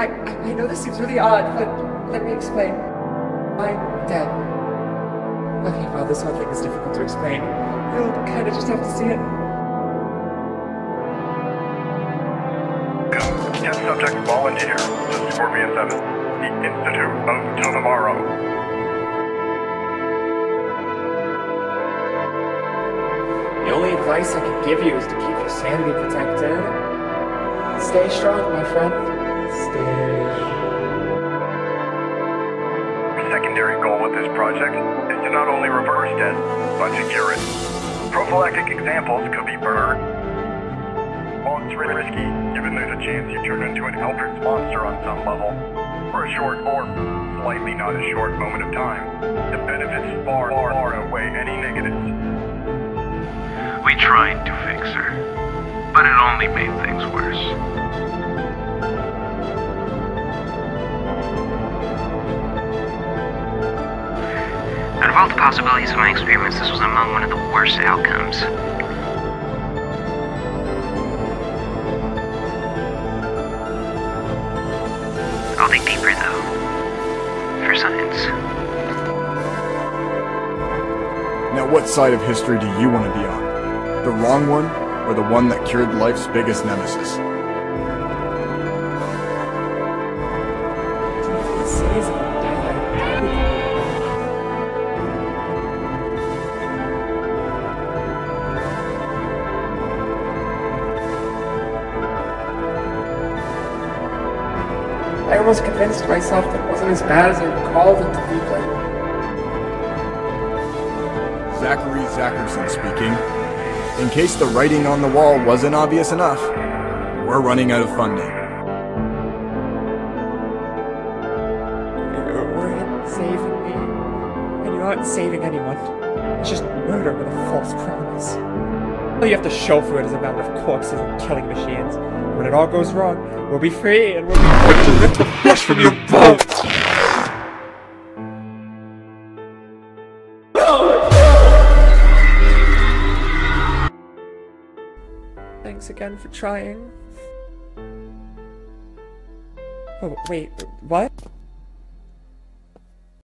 I, I know this seems really odd, but let me explain. I'm dead. Okay, well, this whole thing is difficult to explain. You'll kind of just have to see it. Test subject volunteer to Scorpion 7, the Institute of Tomorrow. The only advice I can give you is to keep your sanity protected. Stay strong, my friend. Secondary goal with this project is to not only reverse death, but to cure it. Prophylactic examples could be burn. While it's ri- risky, given there's a chance you turn into an Eldritch monster on some level, for a short or slightly not a short moment of time, the benefits far, far, far outweigh any negatives. We tried to fix her, but it only made things worse. All the possibilities of my experiments, this was among one of the worst outcomes. I'll dig deeper, though. For science. Now, what side of history do you want to be on? The wrong one, or the one that cured life's biggest nemesis? I almost convinced myself that it wasn't as bad as I recalled it to be, but Zachary Zackerson speaking. In case the writing on the wall wasn't obvious enough, we're running out of funding. you weren't saving me. And you aren't saving anyone. It's just murder with a false promise. You have to show for it is a mountain of corpses and killing machines. When it all goes wrong, we'll be free and we'll be quick to rip the flesh from your bones. Thanks again for trying. Oh, wait, what?